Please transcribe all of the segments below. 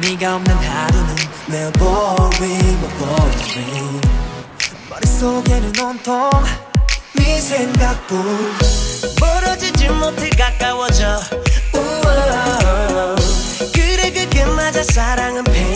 네가 없는 하루는 매우 boring, boring. 머릿속에는 온통 네 생각뿐. 멀어지지 못해 가까워져. 그래 그게 맞아. 사랑은 pain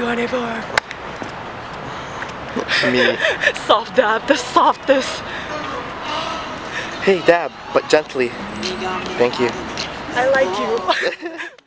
rolling in the day Stand B1A4. Me. Soft dab, the softest. Hey, dab, but gently. Thank you. I like you.